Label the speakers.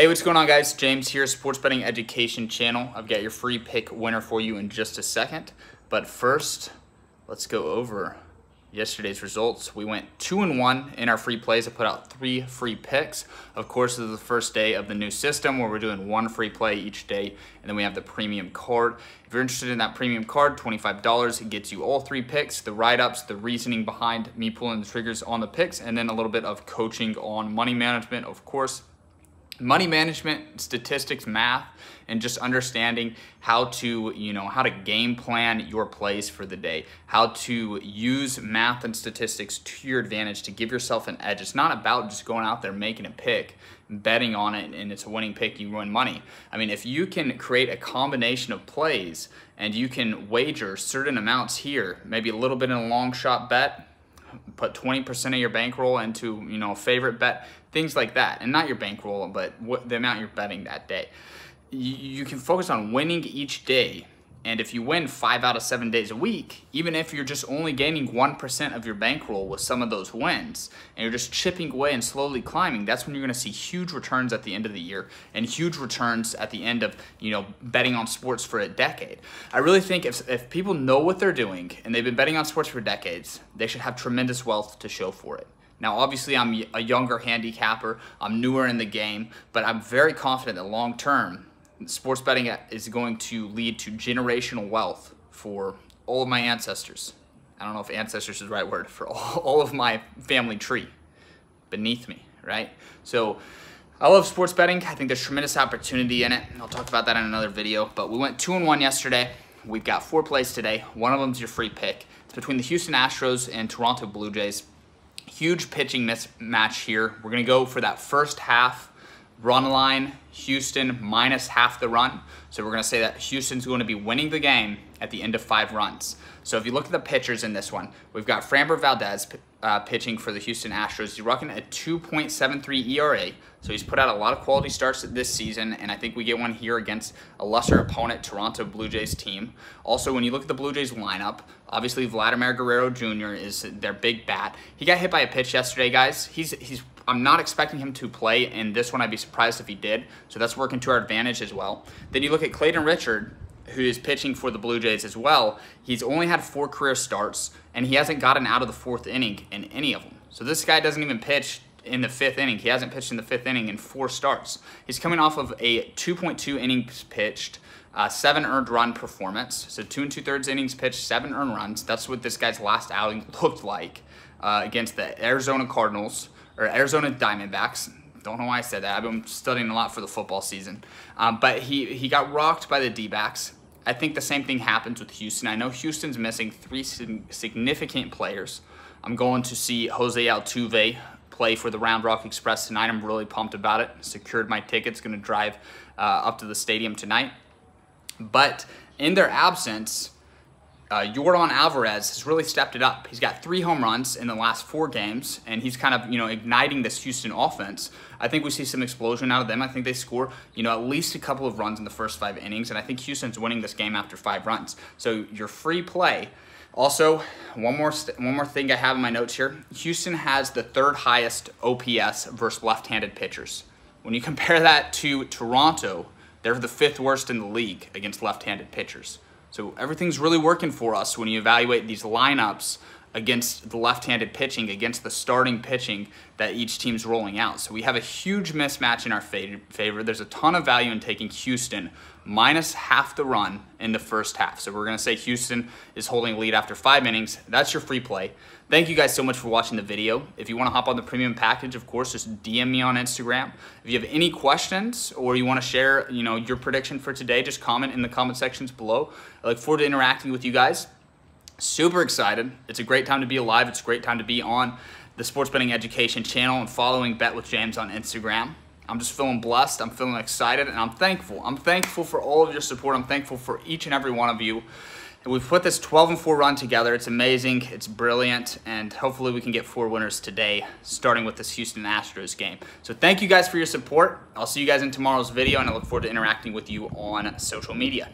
Speaker 1: Hey, what's going on guys? James here, Sports Betting Education Channel. I've got your free pick winner for you in just a second. But first, let's go over yesterday's results. We went two and one in our free plays. I put out three free picks. Of course, this is the first day of the new system where we're doing one free play each day, and then we have the premium card. If you're interested in that premium card, $25, it gets you all three picks, the write-ups, the reasoning behind me pulling the triggers on the picks, and then a little bit of coaching on money management, of course money management, statistics, math, and just understanding how to, you know, how to game plan your plays for the day, how to use math and statistics to your advantage to give yourself an edge. It's not about just going out there making a pick, betting on it, and it's a winning pick, you win money. I mean, if you can create a combination of plays and you can wager certain amounts here, maybe a little bit in a long shot bet, put 20% of your bankroll into, you know, a favorite bet, things like that. And not your bankroll, but what, the amount you're betting that day. You, you can focus on winning each day and if you win five out of seven days a week, even if you're just only gaining 1% of your bankroll with some of those wins, and you're just chipping away and slowly climbing, that's when you're gonna see huge returns at the end of the year and huge returns at the end of, you know, betting on sports for a decade. I really think if, if people know what they're doing and they've been betting on sports for decades, they should have tremendous wealth to show for it. Now, obviously, I'm a younger handicapper, I'm newer in the game, but I'm very confident that long term, sports betting is going to lead to generational wealth for all of my ancestors. I don't know if ancestors is the right word, for all, of my family tree beneath me, right? So I love sports betting. I think there's tremendous opportunity in it. I'll talk about that in another video, but we went two and one yesterday. We've got four plays today. One of them is your free pick. It's between the Houston Astros and Toronto Blue Jays. Huge pitching mismatch here. We're gonna go for that first half run line, Houston minus half the run. So we're gonna say that Houston's gonna be winning the game at the end of five runs. So if you look at the pitchers in this one, we've got Framber Valdez uh, pitching for the Houston Astros. He's rocking a 2.73 ERA. So he's put out a lot of quality starts this season, and I think we get one here against a lesser opponent, Toronto Blue Jays team. Also, when you look at the Blue Jays lineup, obviously Vladimir Guerrero Jr. is their big bat. He got hit by a pitch yesterday, guys. He's he's I'm not expecting him to play in this one. I'd be surprised if he did. So that's working to our advantage as well. Then you look at Clayton Richard, who is pitching for the Blue Jays as well. He's only had four career starts, and he hasn't gotten out of the fourth inning in any of them. So this guy doesn't even pitch in the fifth inning. He hasn't pitched in the fifth inning in four starts. He's coming off of a 2.2 innings pitched, uh, seven earned run performance. So two and two thirds innings pitched, seven earned runs. That's what this guy's last outing looked like uh, against the Arizona Cardinals or Arizona Diamondbacks. Don't know why I said that. I've been studying a lot for the football season. Um, but he, he got rocked by the D-backs. I think the same thing happens with Houston. I know Houston's missing three significant players. I'm going to see Jose Altuve play for the Round Rock Express tonight. I'm really pumped about it. Secured my tickets, going to drive uh, up to the stadium tonight. But in their absence, uh, Yordan Alvarez has really stepped it up. He's got three home runs in the last four games, and he's kind of you know igniting this Houston offense. I think we see some explosion out of them. I think they score you know at least a couple of runs in the first five innings, and I think Houston's winning this game after five runs. So your free play. Also, one more one more thing I have in my notes here. Houston has the third highest OPS versus left-handed pitchers. When you compare that to Toronto, they're the fifth worst in the league against left-handed pitchers. So everything's really working for us when you evaluate these lineups against the left-handed pitching, against the starting pitching that each team's rolling out. So we have a huge mismatch in our favor. There's a ton of value in taking Houston minus half the run in the first half. So we're to say Houston is holding lead after five innings. That's your free play. Thank you guys so much for watching the video. If you want to hop on the premium package, of course, just DM me on Instagram. If you have any questions or you want to share, you know, your prediction for today, just comment in the comment sections below. I look forward to interacting with you guys. Super excited. It's a great time to be alive. It's a great time to be on the Sports Betting Education channel and following Bet with James on Instagram. I'm just feeling blessed. I'm feeling excited and I'm thankful. I'm thankful for all of your support. I'm thankful for each and every one of you. We've put this 12 and 4 run together. It's amazing. It's brilliant. And hopefully we can get four winners today, starting with this Houston Astros game. So thank you guys for your support. I'll see you guys in tomorrow's video and I look forward to interacting with you on social media.